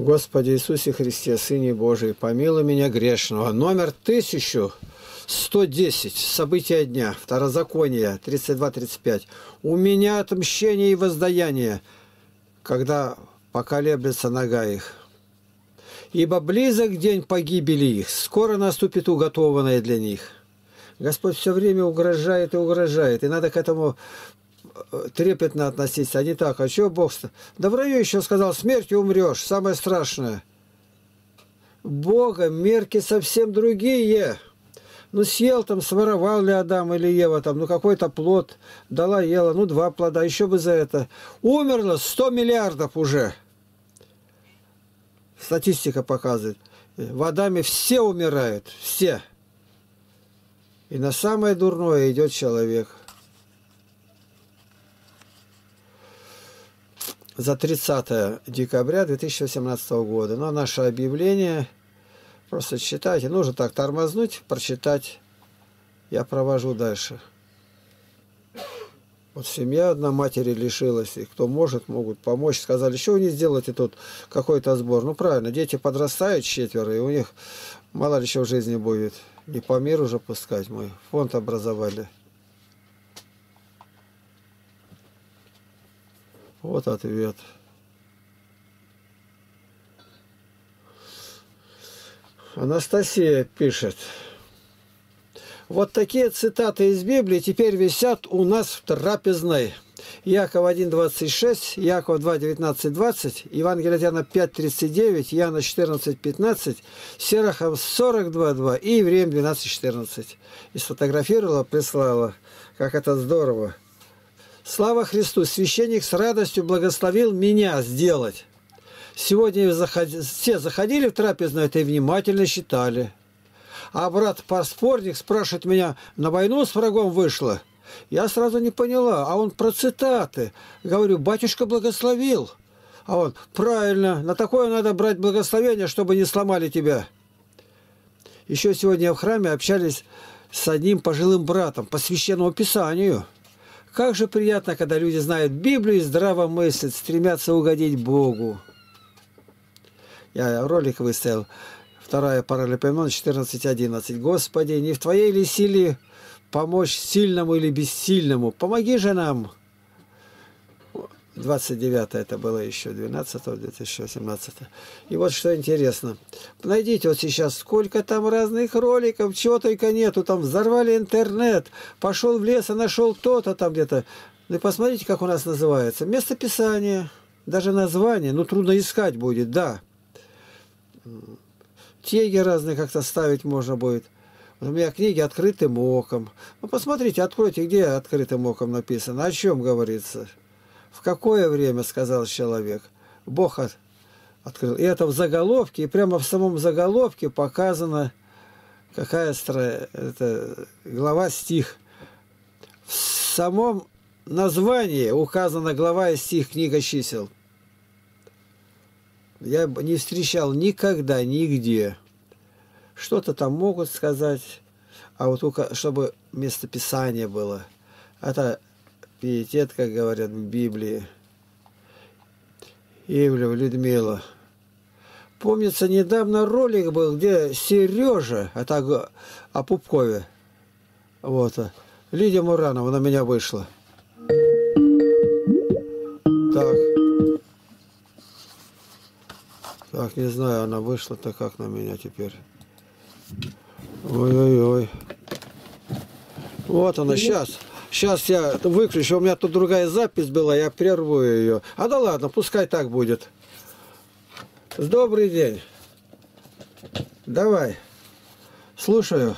Господи Иисусе Христе, Сыне Божий, помилуй меня грешного. Номер 1110. События дня. Второзаконие. 32-35. У меня отмщение и воздаяние, когда поколеблется нога их. Ибо близок день погибели их, скоро наступит уготованное для них. Господь все время угрожает и угрожает, и надо к этому трепетно относиться, а не так. А что Бог... Да в раю еще сказал, смертью умрешь, самое страшное. Бога мерки совсем другие. Ну, съел там, своровал ли Адам или Ева там, ну, какой-то плод дала, ела, ну, два плода, еще бы за это. Умерло 100 миллиардов уже статистика показывает, в Адаме все умирают, все. И на самое дурное идет человек. За 30 декабря 2018 года. Но наше объявление, просто читайте, нужно так тормознуть, прочитать. Я провожу дальше. Вот семья одна матери лишилась, и кто может, могут помочь. Сказали, что вы не сделаете тут какой-то сбор. Ну, правильно, дети подрастают четверо, и у них мало ли что в жизни будет. Не по миру уже пускать мы. Фонд образовали. Вот ответ. Анастасия пишет. Вот такие цитаты из Библии теперь висят у нас в трапезной. Яков 1.26, Яков 2.19.20, Евангелие от Иоанна 5.39, Иоанна 14.15, Серахов 42.2 и Евреям 12.14. И сфотографировала, прислала. Как это здорово. Слава Христу! Священник с радостью благословил меня сделать. Сегодня все заходили в трапезную, это и внимательно считали. А брат-паспортник спрашивает меня, на войну с врагом вышла? Я сразу не поняла, а он про цитаты. Говорю, батюшка благословил. А он, правильно, на такое надо брать благословение, чтобы не сломали тебя. Еще сегодня в храме общались с одним пожилым братом по священному писанию. Как же приятно, когда люди знают Библию и здраво мыслят, стремятся угодить Богу. Я ролик выставил. Вторая Паралипоменон 14.11. Господи, не в Твоей ли силе помочь сильному или бессильному? Помоги же нам. 29 это было еще, 12 2018. И вот что интересно. Найдите вот сейчас, сколько там разных роликов, чего только нету. Там взорвали интернет, пошел в лес и нашел то-то там где-то. Ну и посмотрите, как у нас называется. Местописание, даже название, ну трудно искать будет, да теги разные как-то ставить можно будет. У меня книги открытым оком. Ну, посмотрите, откройте, где открытым оком написано, о чем говорится. В какое время, сказал человек. Бог от, открыл. И это в заголовке, и прямо в самом заголовке показано, какая стра... это глава, стих. В самом названии указана глава и стих книга чисел. Я не встречал никогда, нигде. Что-то там могут сказать, а вот только чтобы местописание было. Это пиетет, как говорят в Библии. Ивлев Людмила. Помнится, недавно ролик был, где Сережа, это о Пупкове, вот, Лидия Муранова на меня вышла. Так. Так, не знаю, она вышла-то как на меня теперь. Ой-ой-ой. Вот она, сейчас. Сейчас я выключу, у меня тут другая запись была, я прерву ее. А да ладно, пускай так будет. Добрый день. Давай. Слушаю.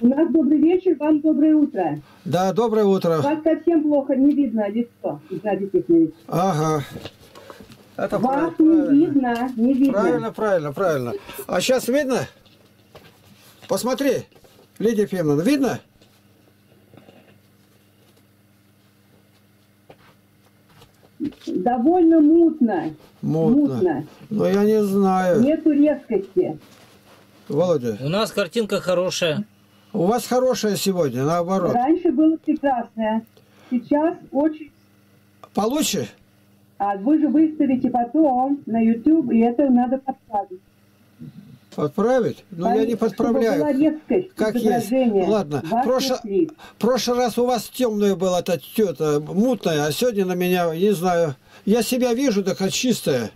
У нас добрый вечер, вам доброе утро. Да, доброе утро. Вас совсем плохо не видно лицо. Ага. Это Вас правильно. не видно, не видно. Правильно, правильно, правильно. А сейчас видно? Посмотри, Лидия Ефимовна, видно? Довольно мутно. Мутно. мутно. Но я не знаю. Нету резкости. Володя. У нас картинка хорошая. У вас хорошая сегодня, наоборот. Раньше было прекрасное. Сейчас очень... Получше? А вы же выставите потом на YouTube, и это надо подставить. Отправить? Ну, я не подправляю. резкость Как есть. Ладно. Прошло- прошлый раз у вас темное было, это, это мутное, а сегодня на меня, не знаю. Я себя вижу, так чистое.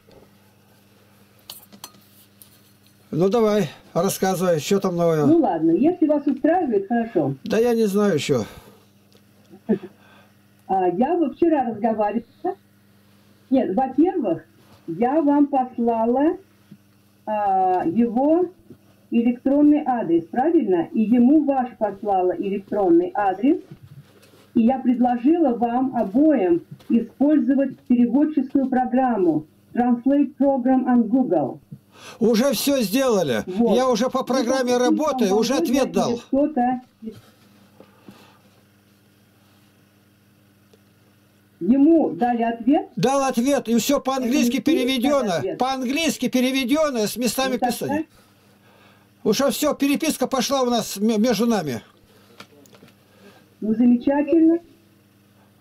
Ну давай, рассказывай, что там новое. Ну ладно, если вас устраивает, хорошо. Да я не знаю еще. А, я вчера разговаривала. Нет, во-первых, я вам послала его электронный адрес, правильно? И ему ваш послала электронный адрес. И я предложила вам обоим использовать переводческую программу Translate Program on Google. Уже все сделали. Вот. Я уже по программе работаю, уже ответ дал. Кто-то Ему дали ответ, Дал ответ, и все по-английски переведено. По-английски переведено с местами Ну, писания. так? Уже все, переписка пошла у нас между нами. ну замечательно,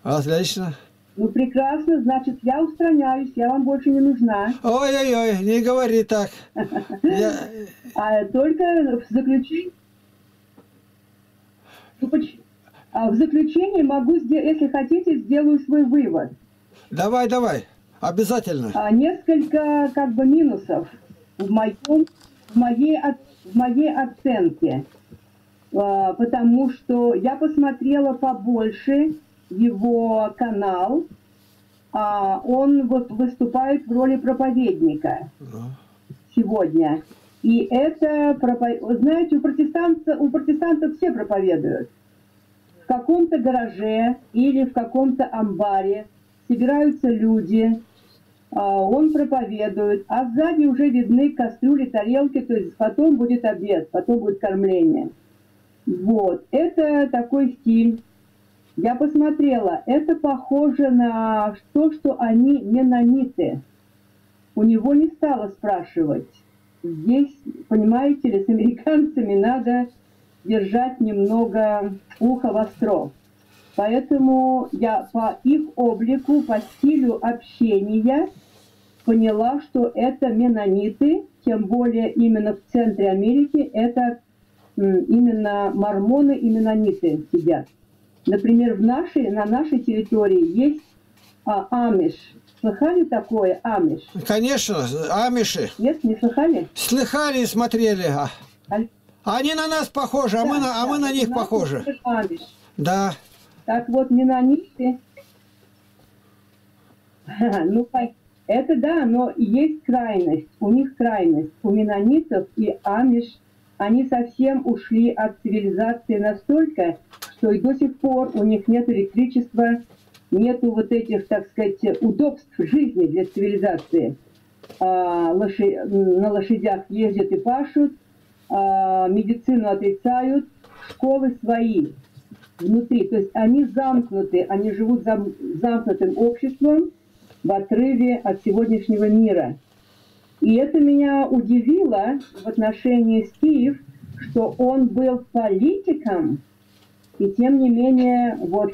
Отлично. ну прекрасно, значит я устраняюсь, я вам больше не нужна. Ой-ой-ой, не говори так. А только в заключении... А в заключение могу, если хотите, сделаю свой вывод. Давай, давай, обязательно. А, несколько как бы минусов в моем в моей в моей оценке, А, потому что я посмотрела побольше его канал, он вот выступает в роли проповедника Ну, сегодня. И это, знаете, у протестантов, у протестантов все проповедуют. В каком-то гараже или в каком-то амбаре собираются люди, а, он проповедует, а сзади уже видны кастрюли, тарелки, то есть потом будет обед, потом будет кормление. Вот, это такой стиль. Я посмотрела, это похоже на то, что они менониты. У него не стала спрашивать. Здесь, понимаете ли, с американцами надо держать немного ухо востро. Поэтому я по их облику, по стилю общения поняла, что это менониты, тем более именно в центре Америки это именно мормоны и менониты сидят. Например, в нашей, на нашей территории есть а, амиш. Слыхали такое амиш? Конечно, амиши. Нет, не слыхали? Слыхали и смотрели. а. Они на нас похожи, а мы на, а мы на них похожи. Да. Так вот, менониты, ну, по- это да, но есть крайность, у них крайность. У менонитов и амиш, они совсем ушли от цивилизации настолько, что и до сих пор у них нет электричества, нету вот этих, так сказать, удобств жизни для цивилизации. А, лоши- на лошадях ездят и пашут, а, медицину отрицают, школы свои внутри. То есть они замкнуты, они живут зам- замкнутым обществом в отрыве от сегодняшнего мира. И это меня удивило в отношении Стив, что он был политиком, и тем не менее, вот,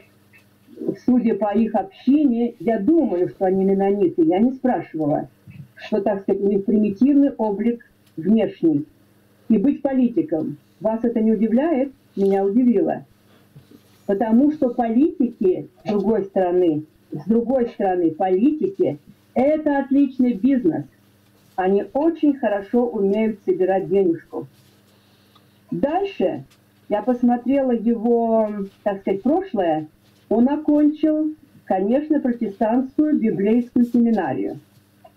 судя по их общине, я думаю, что они менониты, я не спрашивала, что, так сказать, у них примитивный облик внешний. И быть политиком, вас это не удивляет? Меня удивило. Потому что политики, с другой стороны, с другой стороны, политики – это отличный бизнес. Они очень хорошо умеют собирать денежку. Дальше я посмотрела его, так сказать, прошлое. Он окончил, конечно, протестантскую библейскую семинарию.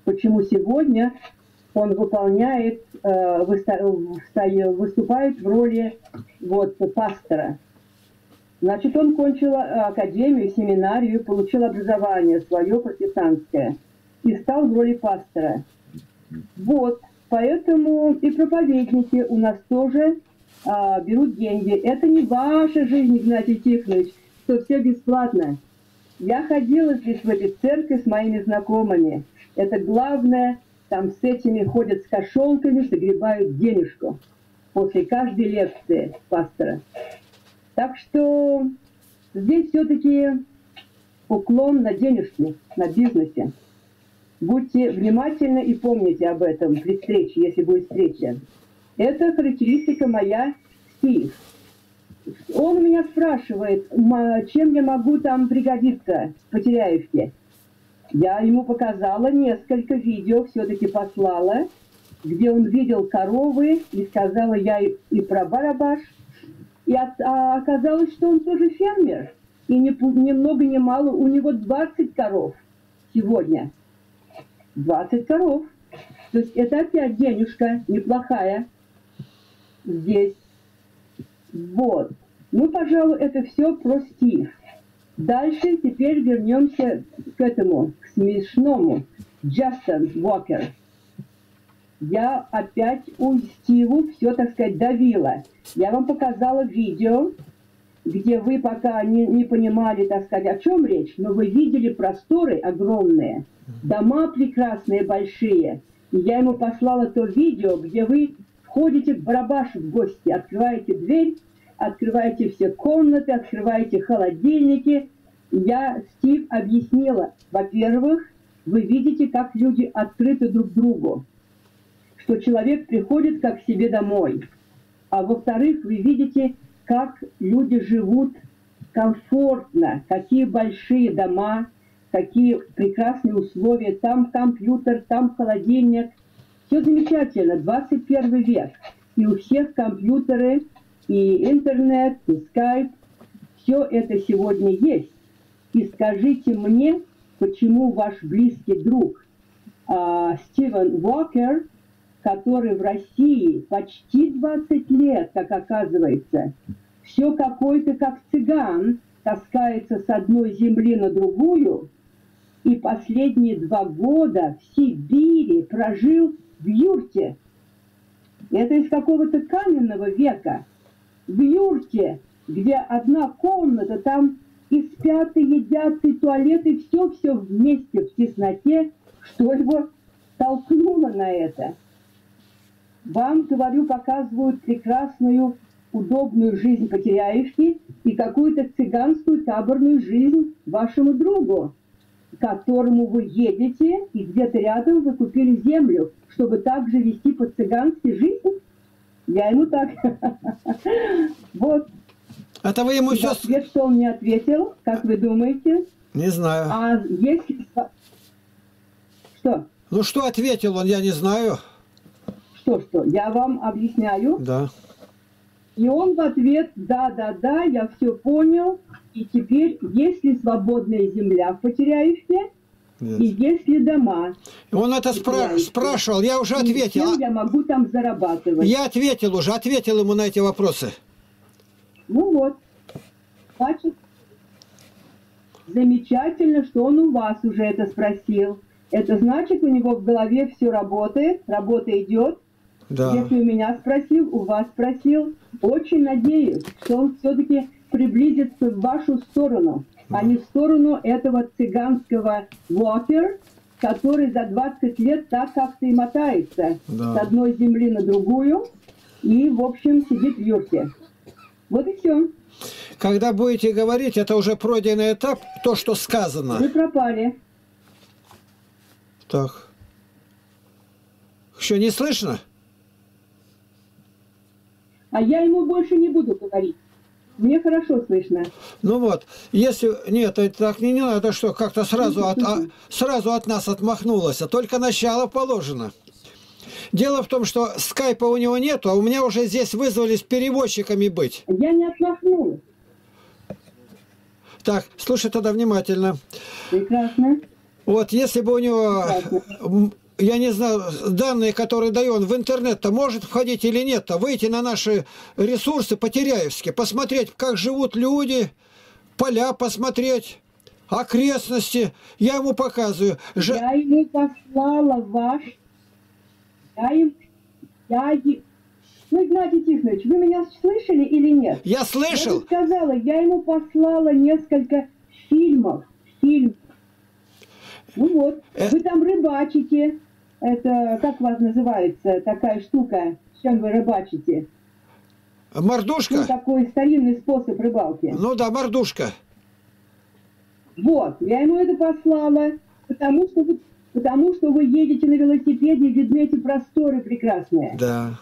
Почему сегодня он выполняет, э, вста- выступает в роли вот, пастора. Значит, он кончил э, академию, семинарию, получил образование свое протестантское и стал в роли пастора. Вот, поэтому и проповедники у нас тоже а, берут деньги. Это не ваша жизнь, Игнатий Тихонович, что все бесплатно. Я ходила здесь в этой церкви с моими знакомыми. Это главное, там с этими ходят с кошелками, согребают денежку после каждой лекции пастора. Так что здесь все-таки уклон на денежки, на бизнесе. Будьте внимательны и помните об этом при встрече, если будет встреча. Это характеристика моя Стив. Он меня спрашивает, «Ма- чем я могу там пригодиться в Потеряевке. Я ему показала несколько видео, все-таки послала, где он видел коровы, и сказала я и, и про барабаш. И от- а оказалось, что он тоже фермер. И ни, ни много ни мало, у него 20 коров сегодня. 20 коров. То есть это опять денежка неплохая здесь. Вот. Ну, пожалуй, это все про Стив. Дальше теперь вернемся к этому, смешному. Джастин Уокер. Я опять у Стиву все, так сказать, давила. Я вам показала видео, где вы пока не, не понимали, так сказать, о чем речь, но вы видели просторы огромные, дома прекрасные, большие. И я ему послала то видео, где вы входите к барабашу в гости, открываете дверь, открываете все комнаты, открываете холодильники. Я, Стив, объяснила, во-первых, вы видите, как люди открыты друг другу, что человек приходит как к себе домой. А во-вторых, вы видите, как люди живут комфортно, какие большие дома, какие прекрасные условия. Там компьютер, там холодильник. Все замечательно, 21 век. И у всех компьютеры, и интернет, и скайп. Все это сегодня есть. И скажите мне, почему ваш близкий друг а, Стивен Уокер, который в России почти 20 лет, как оказывается, все какой-то как цыган таскается с одной земли на другую, и последние два года в Сибири прожил в юрте. Это из какого-то каменного века. В юрте, где одна комната, там и спят, и едят, и туалет, и все-все вместе в тесноте, что его толкнуло на это. Вам, говорю, показывают прекрасную, удобную жизнь Потеряевки и какую-то цыганскую таборную жизнь вашему другу, к которому вы едете, и где-то рядом вы купили землю, чтобы также вести по-цыгански жизнь. Я ему так. Вот. Это вы ему И все... ответ, что он мне ответил, как вы думаете? Не знаю. А если... Что? Ну что ответил он, я не знаю. Что, что? Я вам объясняю. Да. И он в ответ, да, да, да, я все понял. И теперь, есть ли свободная земля в Потеряевке, и Нет. есть ли дома, Он это спра- спрашивал, я уже и ответил. чем А- я могу там зарабатывать. Я ответил уже, ответил ему на эти вопросы. Ну вот, значит, замечательно, что он у вас уже это спросил. Это значит, у него в голове все работает, работа идет. Да. Если у меня спросил, у вас спросил, очень надеюсь, что он все-таки приблизится в вашу сторону, а не в сторону этого цыганского Уокер, который за 20 лет так как-то и мотается Да. с одной земли на другую и, в общем, сидит в юрте. Вот и все. Когда будете говорить, это уже пройденный этап, то, что сказано. Вы пропали. Так. Еще не слышно? А я ему больше не буду говорить. Мне хорошо слышно. Ну вот, если... Нет, это так не, надо, что как-то сразу от, а- сразу от нас отмахнулось, а только начало положено. Дело в том, что скайпа у него нету, а у меня уже здесь вызвались переводчиками быть. Я не отмахнулась. Так, слушай тогда внимательно. Прекрасно. Вот если бы у него, м, я не знаю, данные, которые дает он в интернет-то может входить или нет-то, выйти на наши ресурсы Потеряевские, посмотреть, как живут люди, поля посмотреть, окрестности. Я ему показываю. Ж- Я ему послала ваш... Я им... Я... Ну, Игнатий Тихонович, вы меня слышали или нет? Я Я слышал. же сказала, я ему послала несколько фильмов. Фильм. Ну вот, Э. вы там рыбачите. Это, как вас называется, такая штука, с чем вы рыбачите? Ну, Мордушка? такой старинный способ рыбалки. Ну да, мордушка. Вот, я ему это послала, потому что вот Потому что вы едете на велосипеде, видны эти просторы прекрасные. Да.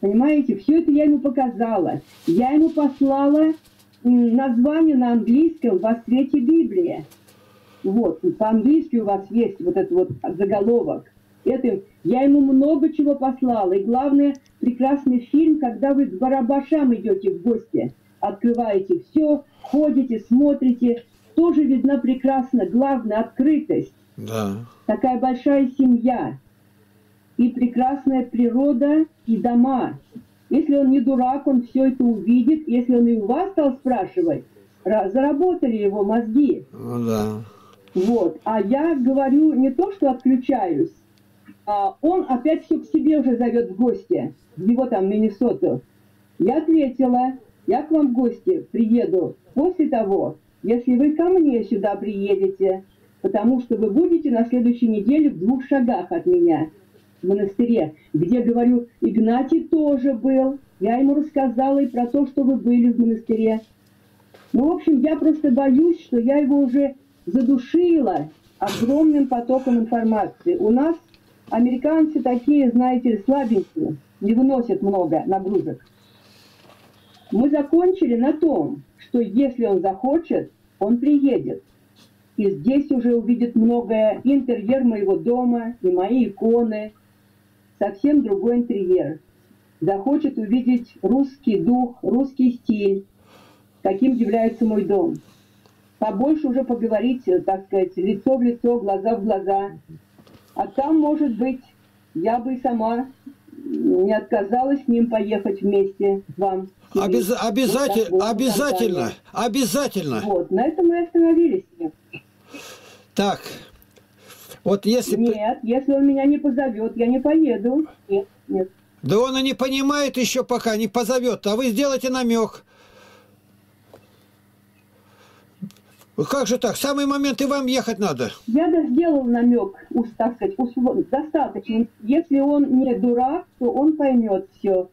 Понимаете, все это я ему показала. Я ему послала название на английском «Во свете Библии». Вот, по-английски у вас есть вот этот вот заголовок. Это, я ему много чего послала. И главное, прекрасный фильм, когда вы к барабашам идете в гости. Открываете все, ходите, смотрите. Тоже видна прекрасно, главное, открытость. Да. Такая большая семья. И прекрасная природа, и дома. Если он не дурак, он все это увидит. Если он и у вас стал спрашивать, ра- заработали его мозги. Ну да. Вот. А я говорю не то, что отключаюсь, а он опять все к себе уже зовет в гости, в его там Миннесоту. Я ответила, я к вам в гости приеду после того, если вы ко мне сюда приедете, потому что вы будете на следующей неделе в двух шагах от меня в монастыре, где, говорю, Игнатий тоже был. Я ему рассказала и про то, что вы были в монастыре. Ну, в общем, я просто боюсь, что я его уже задушила огромным потоком информации. У нас американцы такие, знаете слабенькие, не выносят много нагрузок. Мы закончили на том, что если он захочет, он приедет. И здесь уже увидит многое. Интерьер моего дома и мои иконы. Совсем другой интерьер. Захочет увидеть русский дух, русский стиль, каким является мой дом. Побольше уже поговорить, так сказать, лицо в лицо, глаза в глаза. А там, может быть, я бы и сама не отказалась с ним поехать вместе вам. Обяз- Вот обязательно, обязательно. Вот, на этом мы остановились. Так, вот если... Нет, если он меня не позовет, я не поеду. Нет, нет. Да он и не понимает еще пока, не позовет, а вы сделайте намек. Как же так? В самый момент и вам ехать надо. Я да сделал намек, так сказать, услов- достаточно. Если он не дурак, то он поймет все.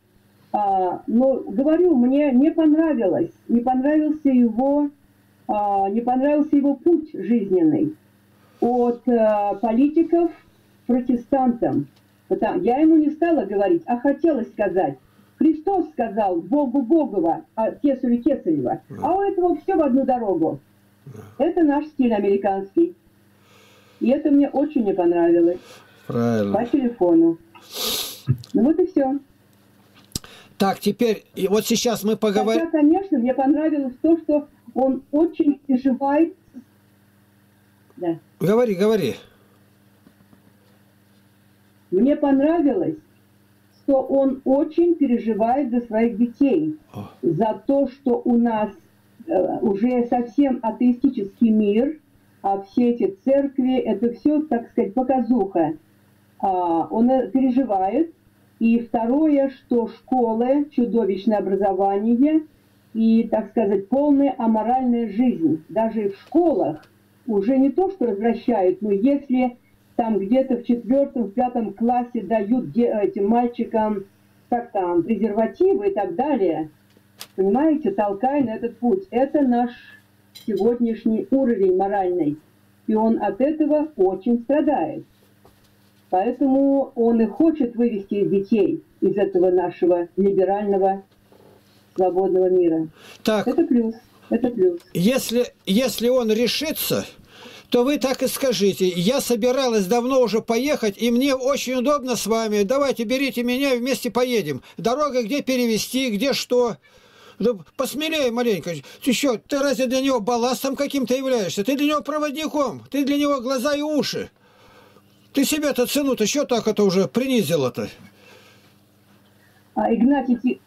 А, но говорю, мне не понравилось, не понравился его, не понравился его путь жизненный от а, политиков к протестантам. Я ему не стала говорить, а хотела сказать. Христос сказал Богу Богова, а Кесарю Кесарева. А у этого все в одну дорогу. Это наш стиль американский. И это мне очень не понравилось. Правильно. По телефону. Ну вот и все. Так, теперь, и вот сейчас мы поговорим. Хотя, конечно, мне понравилось то, что он очень переживает. Да. Говори, говори. Мне понравилось, что он очень переживает за своих детей. О. За то, что у нас э, уже совсем атеистический мир, а все эти церкви, это все, так сказать, показуха. А, он э, переживает. И второе, что школы, чудовищное образование и, так сказать, полная аморальная жизнь. Даже в школах уже не то, что развращают, но если там где-то в четвертом, в пятом классе дают этим мальчикам, как там, презервативы и так далее, понимаете, толкая на этот путь. Это наш сегодняшний уровень моральный. И он от этого очень страдает. Поэтому он и хочет вывести детей из этого нашего либерального свободного мира. Так, Это плюс. Это плюс. если, если он решится, то вы так и скажите. Я собиралась давно уже поехать, и мне очень удобно с вами. Давайте, берите меня и вместе поедем. Дорога, где перевести, где что. Да посмелее маленько. Ты что, ты разве для него балластом каким-то являешься? Ты для него проводником. Ты для него глаза и уши. Ты себе-то цену-то что так это уже принизила-то? А, Игнатий, Ти-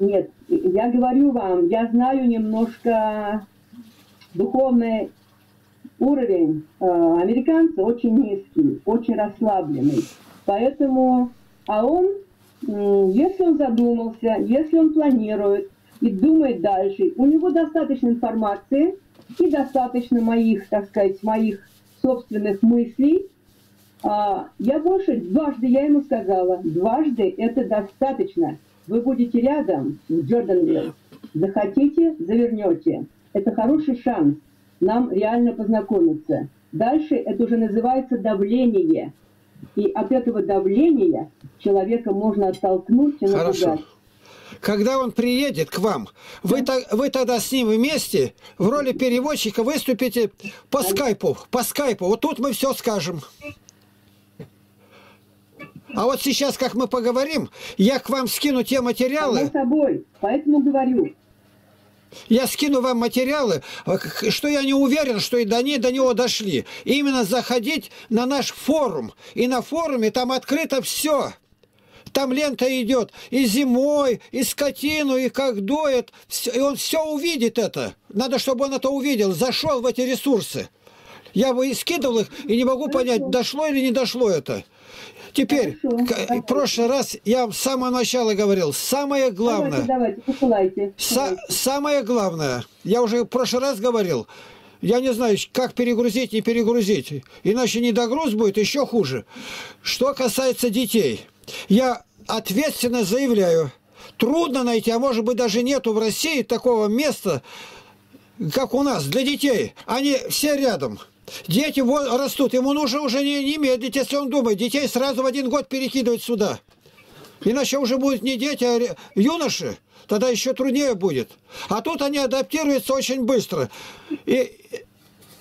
нет, я говорю вам, я знаю немножко духовный уровень э, американца очень низкий, очень расслабленный. Поэтому, а он, м, если он задумался, если он планирует и думает дальше, у него достаточно информации и достаточно моих, так сказать, моих собственных мыслей, а, я больше, дважды я ему сказала, дважды это достаточно. Вы будете рядом Джорданвилл. Захотите, завернете. Это хороший шанс нам реально познакомиться. Дальше это уже называется давление. И от этого давления человека можно оттолкнуть и Хорошо. напугать. Когда он приедет к вам, вы, та- вы тогда с ним вместе в роли переводчика выступите по скайпу. По скайпу. Вот тут мы все скажем. А вот сейчас, как мы поговорим, я к вам скину те Само материалы, собой. Поэтому говорю, я скину вам материалы, э, что я не уверен, что и до, они до него дошли. Именно заходить на наш форум. И на форуме там открыто все. Там лента идет и зимой, и скотину, и как доет. И он все увидит это. Надо, чтобы он это увидел. Зашел в эти ресурсы. Я бы и скидывал их, и не могу понять, дошло или не дошло это. Теперь, Хорошо, в прошлый раз я с самого начала говорил, самое главное... давайте, давайте, посылайте. Са- самое главное, я уже в прошлый раз говорил, я не знаю, как перегрузить, не перегрузить, иначе недогруз будет еще хуже. Что касается детей, я ответственно заявляю, трудно найти, а может быть даже нету в России такого места, как у нас, для детей. Они все рядом. Дети растут, ему нужно уже не, не медлить, если он думает, детей сразу в один год перекидывать сюда. Иначе уже будут не дети, а юноши. Тогда еще труднее будет. А тут они адаптируются очень быстро. И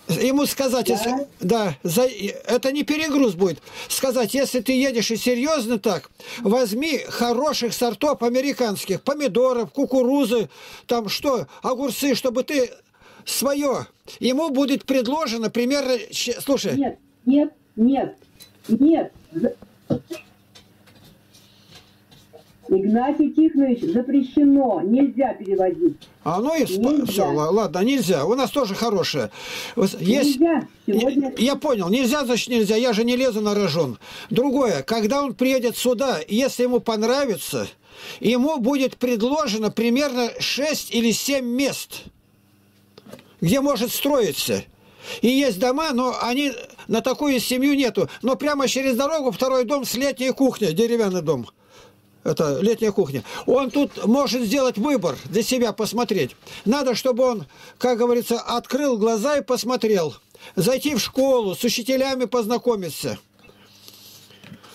ему сказать, если, да, за- это не перегруз будет. Сказать, если ты едешь и серьезно так, возьми хороших сортов американских, помидоров, кукурузы, там что, огурцы, чтобы ты свое. Ему будет предложено примерно, слушай, Нет, нет, нет, нет. Игнатий Тихонович, запрещено, нельзя переводить. А ну и Нельзя. все, ладно, нельзя. У нас тоже хорошее. Есть... Нельзя. Сегодня Я понял, нельзя, значит нельзя, я же не лезу на рожон. Другое, когда он приедет сюда, если ему понравится, ему будет предложено примерно 6 или 7 мест, где может строиться. И есть дома, но они на такую семью нету. Но прямо через дорогу второй дом с летней кухней, деревянный дом. Это летняя кухня. Он тут может сделать выбор для себя посмотреть. Надо, чтобы он, как говорится, открыл глаза и посмотрел. Зайти в школу, с учителями познакомиться.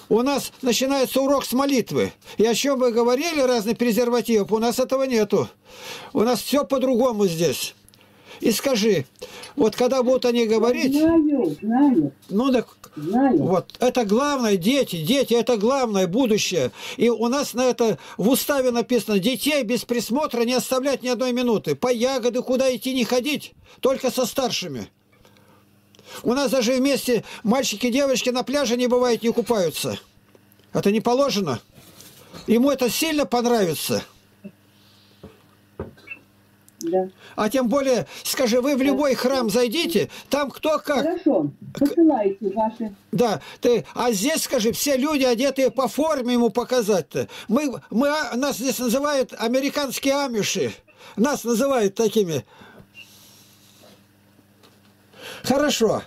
У нас начинается урок с молитвы. И о чем вы говорили, разные презервативы, у нас этого нету. У нас все по-другому здесь. И скажи, вот когда будут они говорить, знаю, знаю, ну так знаю. вот, это главное, дети, дети, это главное, будущее. И у нас на это в уставе написано, детей без присмотра не оставлять ни одной минуты. По ягоды куда идти не ходить, только со старшими. У нас даже вместе мальчики и девочки на пляже не бывает, не купаются. Это не положено. Ему это сильно понравится. Да. А тем более, скажи, вы в любой храм зайдите, там кто как. Хорошо, посылайте ваши. Да, ты, а здесь, скажи, все люди, одетые по форме ему показать-то. Мы, мы, а, нас здесь называют американские амиши. Нас называют такими. Хорошо.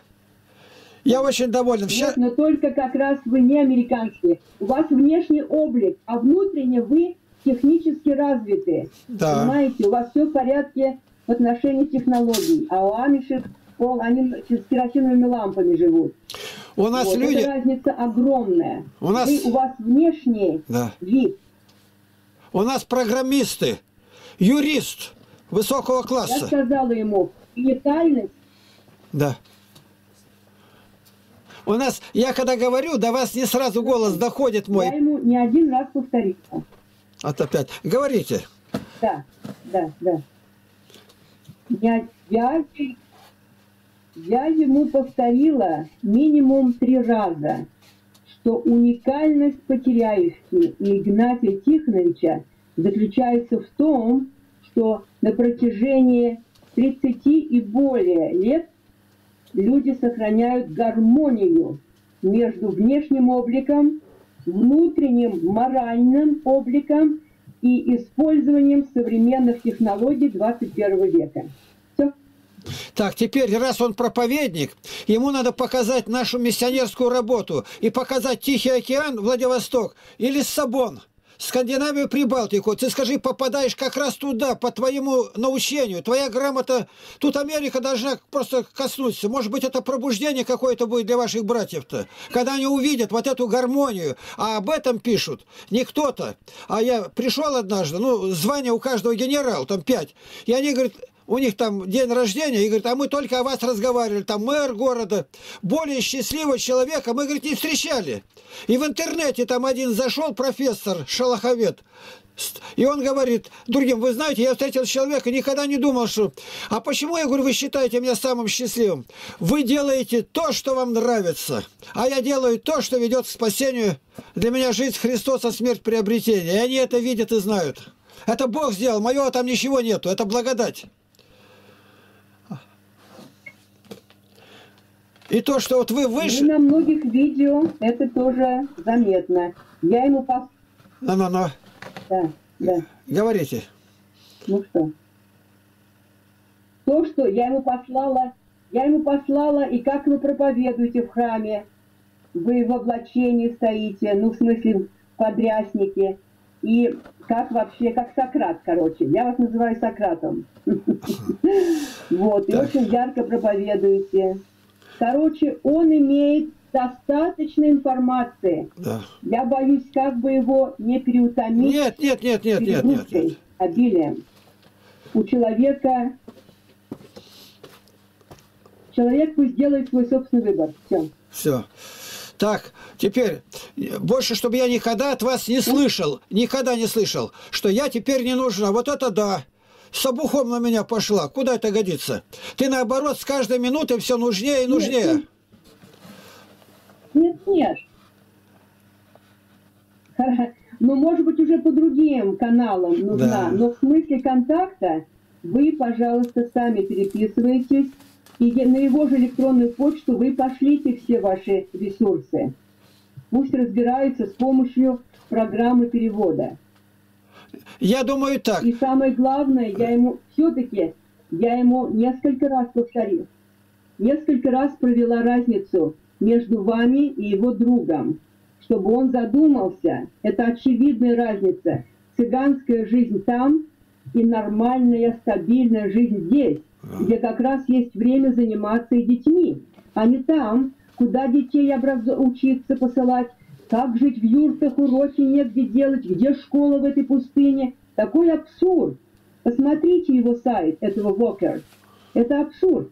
Я очень доволен. Ща- Нет, но только как раз вы не американские. У вас внешний облик, а внутренне вы технически развиты. Да. Понимаете, у вас все в порядке в отношении технологий. А у амишек, пол, они с керосиновыми лампами живут. У нас Вот, люди... Эта разница огромная. У нас- Вы- у вас внешний Да. вид. У нас программисты, юрист высокого Я класса. сказала ему, уникальность Да. У нас, я когда говорю, до вас не сразу голос доходит я мой. ему не один раз повторила. Вот опять. Говорите. Да, да, да. Я, я, я ему повторила минимум три раза, что уникальность потеряевки и Игнатия Тихоновича заключается в том, что на протяжении 30 и более лет люди сохраняют гармонию между внешним обликом, внутренним моральным обликом и использованием современных технологий 21 века. Все. Так, теперь, раз он проповедник, ему надо показать нашу миссионерскую работу и показать Тихий океан, Владивосток и Лиссабон. Скандинавию, Прибалтику, ты скажи, попадаешь как раз туда, по твоему научению. Твоя грамота, тут Америка должна просто коснуться. Может быть, это пробуждение какое-то будет для ваших братьев-то. Когда они увидят вот эту гармонию, а об этом пишут не кто-то. А я пришел однажды, ну, звание у каждого генерал, там пять. И они говорят, у них там день рождения, и говорит, а мы только о вас разговаривали, там мэр города, более счастливого человека мы, говорит, не встречали. И в интернете там один зашел, профессор Шалаховед, и он говорит другим, вы знаете, я встретил человека, никогда не думал, что... А почему, я говорю, вы считаете меня самым счастливым? Вы делаете то, что вам нравится, а я делаю то, что ведет к спасению. Для меня жизнь Христоса, смерть, приобретение. И они это видят и знают. Это Бог сделал, мое там ничего нету, это благодать. И то, что вот вы выше... И на многих видео это тоже заметно. Я ему пос... Ну-ну-ну. Да, да. Говорите. Ну что? То, что я ему послала, я ему послала, и как вы проповедуете в храме, вы в облачении стоите, ну, в смысле, в подряснике, и как вообще, как Сократ, короче. Я вас называю Сократом. Вот, и очень ярко проповедуете. Короче, он имеет достаточно информации. Да. Я боюсь, как бы его не переутомить Нет, нет, нет, нет, нет, нет, нет. обилием. У человека... Человек пусть делает свой собственный выбор. Все. Все. Так, теперь, больше, чтобы я никогда от вас не слышал, никогда не слышал, что я теперь не нужна. Вот это да. С обухом на меня пошла. Куда это годится? Ты, наоборот, с каждой минутой все нужнее и нужнее. Нет, нет. Ха-ха. Ну, может быть, уже по другим каналам нужна. Да. Но в смысле контакта вы, пожалуйста, сами переписываетесь. И на его же электронную почту вы пошлите все ваши ресурсы. Пусть разбираются с помощью программы перевода. Я думаю так. И самое главное, я ему все-таки, я ему несколько раз повторил, несколько раз провела разницу между вами и его другом, чтобы он задумался. Это очевидная разница. Цыганская жизнь там и нормальная, стабильная жизнь здесь, где как раз есть время заниматься и детьми, а не там, куда детей образ- учиться посылать, как жить в юртах, уроки негде делать, где школа в этой пустыне. Такой абсурд. Посмотрите его сайт, этого Вокер. Это абсурд.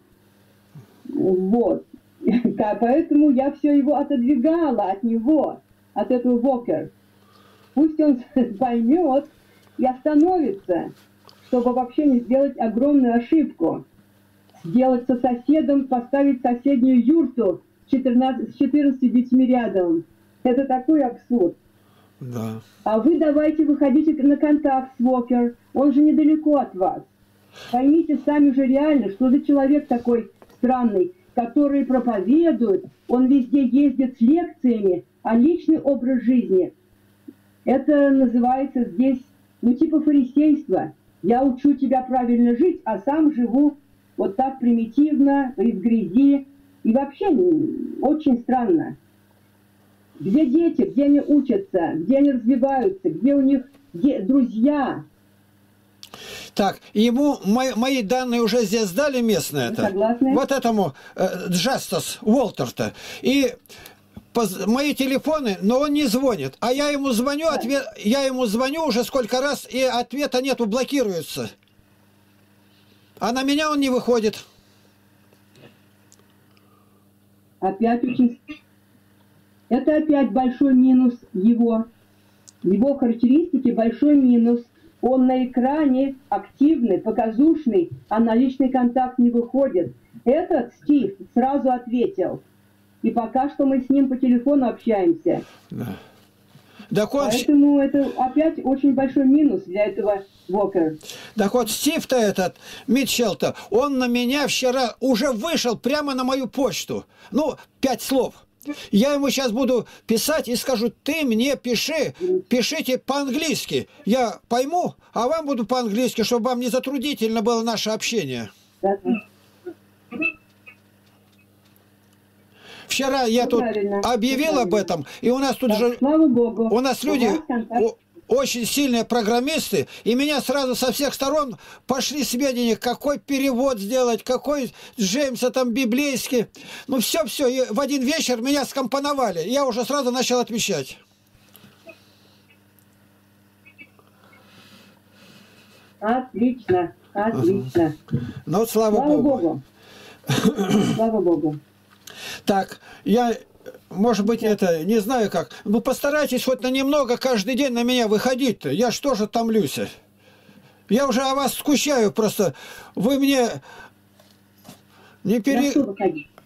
Вот. Поэтому я все его отодвигала от него, от этого Вокер. Пусть он поймет и остановится, чтобы вообще не сделать огромную ошибку. Сделать со соседом, поставить соседнюю юрту с 14, с 14 детьми рядом. Это такой абсурд. Да. А вы давайте выходите на контакт с Вокер. Он же недалеко от вас. Поймите сами же реально, что за человек такой странный, который проповедует, он везде ездит с лекциями, а личный образ жизни, это называется здесь, ну, типа фарисейство. Я учу тебя правильно жить, а сам живу вот так примитивно, из грязи. И вообще очень странно. Где дети, где они учатся, где они развиваются, где у них де- друзья. Так, ему мои, мои данные уже здесь дали местные Вы это. согласны? Вот этому э, Джастас Уолтер-то. И мои телефоны, но он не звонит. А я ему звоню, ответ, я ему звоню уже сколько раз, и ответа нету, блокируется. А на меня он не выходит. Опять очень... Это опять большой минус его. Его характеристики большой минус. Он на экране активный, показушный, а на личный контакт не выходит. Этот Стив сразу ответил. И пока что мы с ним по телефону общаемся. Да. Так он, Поэтому это опять очень большой минус для этого Вокера. так вот Стив-то этот, Митчелл-то, он на меня вчера уже вышел прямо на мою почту. Ну, пять слов. Я ему сейчас буду писать и скажу, ты мне пиши, пишите по-английски. Я пойму, а вам буду по-английски, чтобы вам не затруднительно было наше общение. Вчера я тут правильно, объявил об этом, и у нас тут же... слава Богу. У нас люди, у, очень сильные программисты, и меня сразу со всех сторон пошли сведения, какой перевод сделать, какой Джеймса там библейский. Ну, все-все, и в один вечер меня скомпоновали. Я уже сразу начал отмечать. Отлично, отлично. Ну, слава, Слава Богу. Богу. Слава Богу. Так, я, может быть, это, не знаю как. Ну, постарайтесь хоть на немного каждый день на меня выходить-то. Я же томлюсь? Я уже о вас скучаю просто. Вы мне не пере...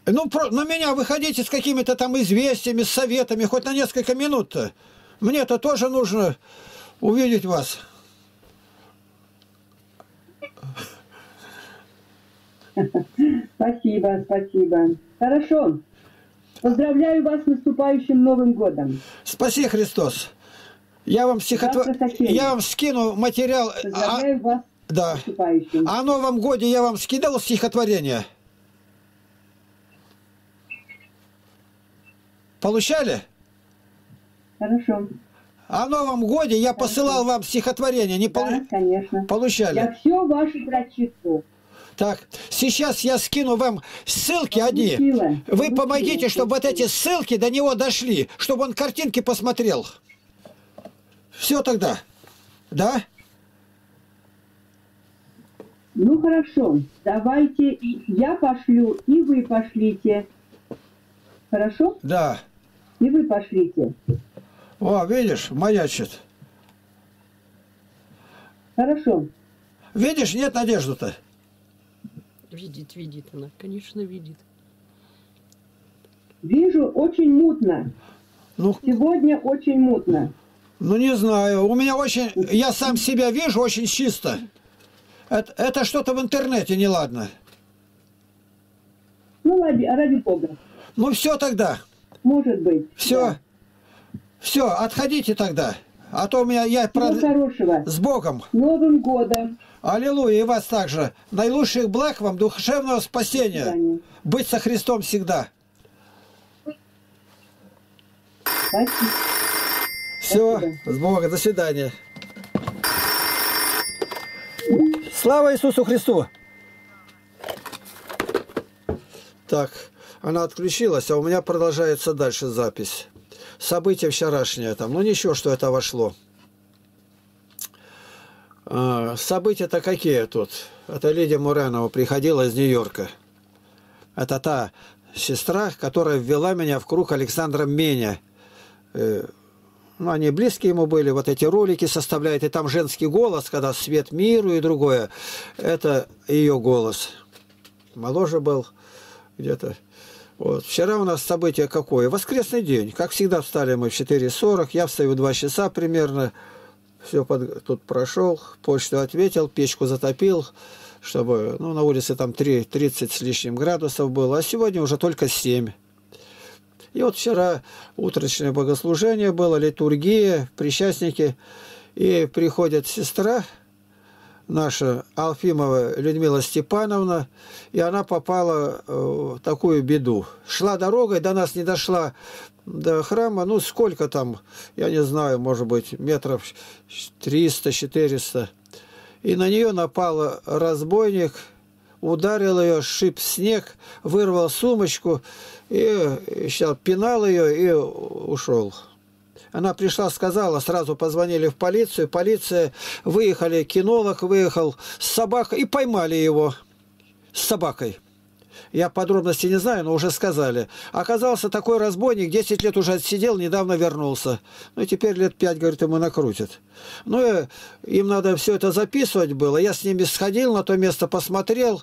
Ну, про... на меня выходите с какими-то там известиями, с советами, хоть на несколько минут-то. Мне-то тоже нужно увидеть вас. Спасибо, спасибо. Хорошо. Поздравляю вас с наступающим Новым годом. Спаси Христос. Я вам стихотвор... Я вам скину материал. А- Поздравляю вас с Да. наступающим. О Новом годе я вам скидал стихотворение. Получали? Хорошо. О Новом годе я посылал вам стихотворение. Не Да, полу- конечно. получали? Я все ваше прочитаю. Так, сейчас я скину вам ссылки одни. Вы помогите, чтобы вот эти ссылки до него дошли, чтобы он картинки посмотрел. Все тогда. Да? Ну хорошо, давайте и я пошлю, и вы пошлите. Хорошо? Да. И вы пошлите. О, видишь, маячит. Хорошо. Видишь, нет надежды-то. Видит, видит она, конечно, видит. Вижу очень мутно. Ну, Сегодня очень мутно. ну не знаю. У меня очень... Я сам себя вижу очень чисто. Это, это что-то в интернете неладно. Ну, ради, ради бога. Ну все тогда. Может быть. Все. Да. Все, отходите тогда. А то у меня я Всего прод- хорошего. с Богом. С Новым годом. Аллилуйя, и вас также. Наилучших благ вам, душевного спасения. свидания. Быть со Христом всегда. Спасибо. Все, Спасибо. с Богом, до свидания. Слава Иисусу Христу! Так, она отключилась, а у меня продолжается дальше запись. События вчерашнее там. Ну ничего, что это вошло. А, События-то какие тут? Это Лидия Муранова приходила из Нью-Йорка. Это та сестра, которая ввела меня в круг Александра Меня. Э, ну, они близкие ему были, вот эти ролики составляют, и там женский голос, когда свет миру и другое, это ее голос. Моложе был где-то. Вот. Вчера у нас событие какое? Воскресный день. Как всегда встали мы в 4.40, я встаю в 2 часа примерно, все под... тут прошел, почту ответил, печку затопил, чтобы, ну, на улице там 3, 30 с лишним градусов было, а сегодня уже только 7. И вот вчера утреннее богослужение было, литургия, причастники, и приходит сестра наша Алфимова Людмила Степановна, и она попала э, в такую беду. Шла дорогой, до нас не дошла до храма, ну сколько там, я не знаю, может быть, метров 300-400. И на нее напал разбойник, ударил ее, шип снег, вырвал сумочку, и сейчас пинал ее и ушел. Она пришла, сказала, сразу позвонили в полицию. Полиция выехали, кинолог выехал с собакой и поймали его с собакой. Я подробности не знаю, но уже сказали. Оказался такой разбойник, 10 лет уже отсидел, недавно вернулся. Ну, и теперь лет 5, говорит, ему накрутят. Ну, и им надо все это записывать было. Я с ними сходил, на то место посмотрел.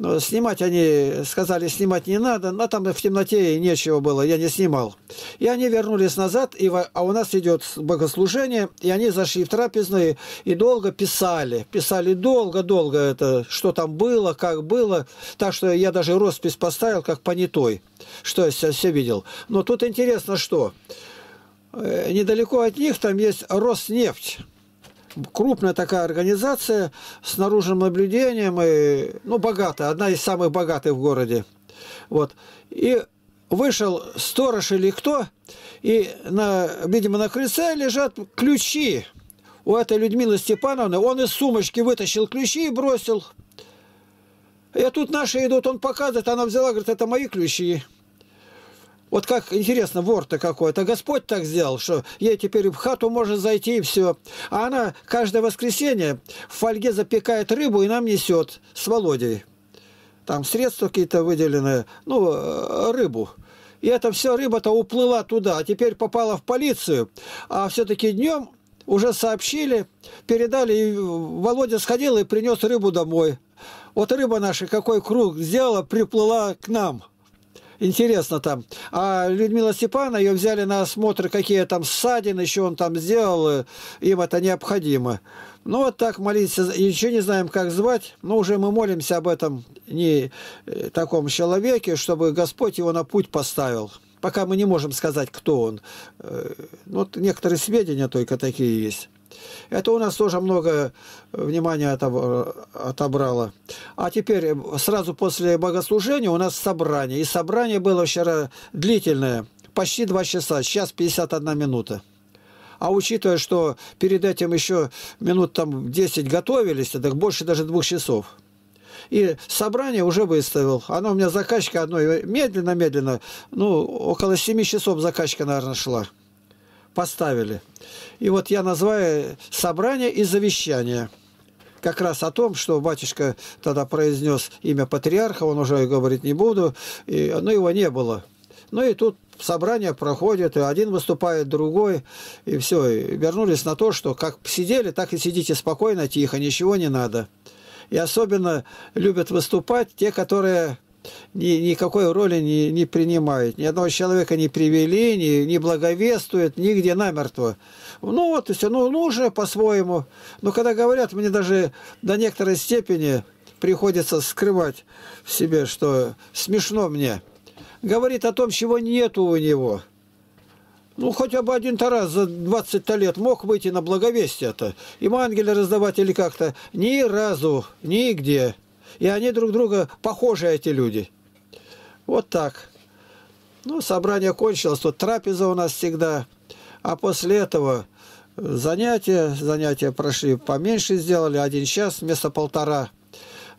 Но Снимать они сказали, снимать не надо, но там в темноте и нечего было, я не снимал. И они вернулись назад, и, а у нас идет богослужение, и они зашли в трапезную и долго писали. Писали долго-долго это, что там было, как было. Так что я даже роспись поставил, как понятой, что я все видел. Но тут интересно, что э, недалеко от них там есть Роснефть крупная такая организация с наружным наблюдением, и, ну, богатая, одна из самых богатых в городе. Вот. И вышел сторож или кто, и, на, видимо, на крыльце лежат ключи у этой Людмилы Степановны, он из сумочки вытащил ключи и бросил. И тут наши идут, он показывает, она взяла, говорит, это мои ключи. Вот как интересно, вор-то какой. Это Господь так сделал, что ей теперь в хату может зайти и все. А она каждое воскресенье в фольге запекает рыбу и нам несет с Володей. Там средства какие-то выделены, ну, э, рыбу. И это все рыба-то уплыла туда, а теперь попала в полицию. А все-таки днем уже сообщили, передали, и Володя сходил и принес рыбу домой. Вот рыба наша какой круг сделала, приплыла к нам. Интересно там. А Людмила Степановна ее взяли на осмотр, какие там ссадины еще он там сделал, им это необходимо. Ну вот так молиться, еще не знаем, как звать, но уже мы молимся об этом не э, таком человеке, чтобы Господь его на путь поставил. Пока мы не можем сказать, кто он. Э, ну, вот некоторые сведения только такие есть. Это у нас тоже много внимания отобрало. А теперь сразу после богослужения у нас собрание. И собрание было вчера длительное, почти два часа, сейчас 51 минута. А учитывая, что перед этим еще минут там 10 готовились, так больше даже двух часов. И собрание уже выставил. Оно у меня заказчика одной медленно-медленно, ну, около 7 часов заказчика, наверное, шла. Поставили. И вот я называю собрание и завещание. Как раз о том, что батюшка тогда произнес имя патриарха, он уже говорить не буду, и, но его не было. Ну и тут собрание проходит, и один выступает, другой, и все. И вернулись на то, что как сидели, так и сидите спокойно, тихо, ничего не надо. И особенно любят выступать те, которые ни, никакой роли не, не принимают. Ни одного человека не привели, не, не благовествуют, нигде намертво. Ну вот и все, ну, ну уже по-своему. Но когда говорят, мне даже до некоторой степени приходится скрывать в себе, что смешно мне. Говорит о том, чего нету у него. Ну, хотя бы один-то раз за 20 лет мог выйти на благовестие-то. Им ангели раздавать или как-то. Ни разу, нигде. И они друг друга похожи, эти люди. Вот так. Ну, собрание кончилось. Тут трапеза у нас всегда. А после этого занятия, занятия прошли поменьше сделали, один час вместо полтора.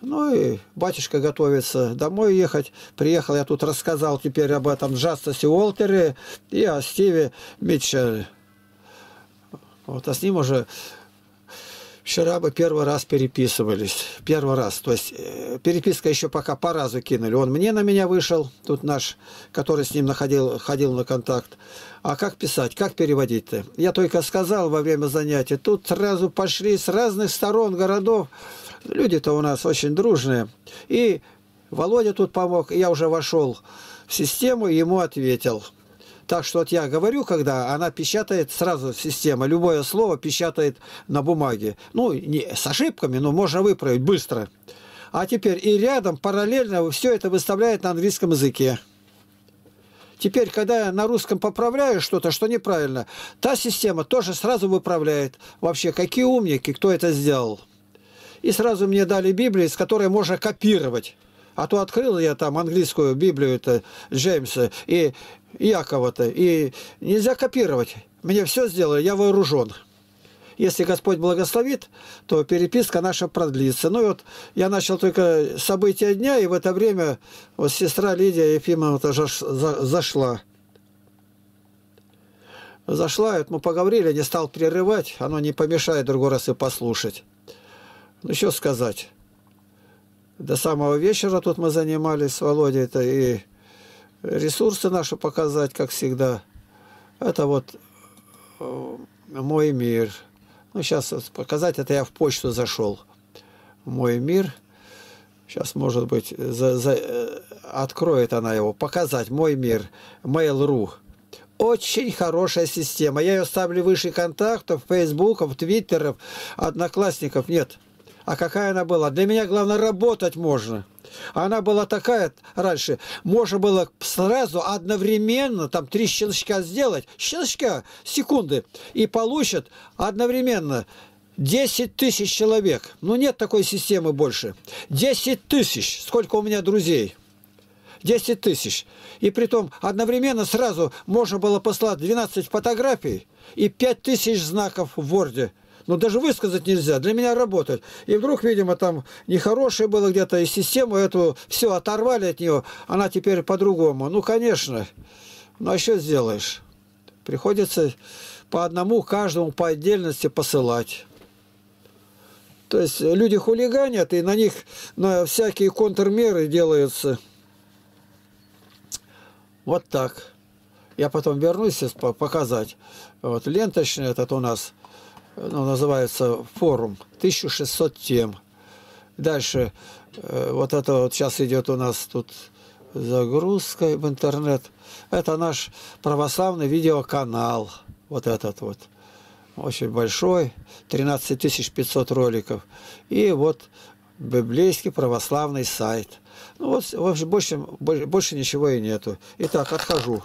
Ну и батюшка готовится домой ехать. Приехал, я тут рассказал теперь об этом Джастасе Уолтере и о Стиве Митчелле. Вот, а с ним уже Вчера бы первый раз переписывались. Первый раз. То есть э, переписка еще пока по разу кинули. Он мне на меня вышел, тут наш, который с ним находил, ходил на контакт. А как писать, как переводить-то? Я только сказал во время занятия. Тут сразу пошли с разных сторон городов. Люди-то у нас очень дружные. И Володя тут помог. Я уже вошел в систему, ему ответил. Так что вот я говорю, когда она печатает сразу система, любое слово печатает на бумаге. Ну, не с ошибками, но можно выправить быстро. А теперь и рядом параллельно все это выставляет на английском языке. Теперь, когда я на русском поправляю что-то, что неправильно, та система тоже сразу выправляет. Вообще, какие умники, кто это сделал. И сразу мне дали Библию, с которой можно копировать. А то открыл я там английскую Библию это Джеймса и Якова-то, и нельзя копировать. Мне все сделали, я вооружен. Если Господь благословит, то переписка наша продлится. Ну и вот я начал только события дня, и в это время вот сестра Лидия Ефимовна зашла. Зашла, вот мы поговорили, не стал прерывать, оно не помешает другой раз и послушать. Ну, что сказать. До самого вечера тут мы занимались с Володей-то, и ресурсы наши показать, как всегда. Это вот э, мой мир. Ну, сейчас показать, это я в почту зашел. Мой мир. Сейчас, может быть, за, за, э, откроет она его. Показать мой мир. Mail.ru. Очень хорошая система. Я ее ставлю выше контактов, фейсбуков, твиттеров, одноклассников. Нет. А какая она была? Для меня главное работать можно. Она была такая раньше, можно было сразу одновременно там три щелчка сделать, щелчка, секунды, и получат одновременно 10 тысяч человек. Ну, нет такой системы больше. 10 тысяч. Сколько у меня друзей? 10 тысяч. И при том одновременно сразу можно было послать 12 фотографий и 5 тысяч знаков в Word Ну, даже высказать нельзя. Для меня работает. И вдруг, видимо, там нехорошее было где-то, и систему эту все оторвали от нее. Она теперь по-другому. Ну, конечно. Ну, а что сделаешь? Приходится по одному каждому по отдельности посылать. То есть люди хулиганят, и на них на всякие контрмеры делаются. Вот так. Я потом вернусь показать. Вот ленточный этот у нас ну, называется форум. 1600 тем. Дальше э, вот это вот сейчас идет у нас тут загрузка в интернет. Это наш православный видеоканал. Вот этот вот. Очень большой. 13 500 роликов. И вот библейский православный сайт. Ну вот, в общем, больше, больше ничего и нету. Итак, отхожу.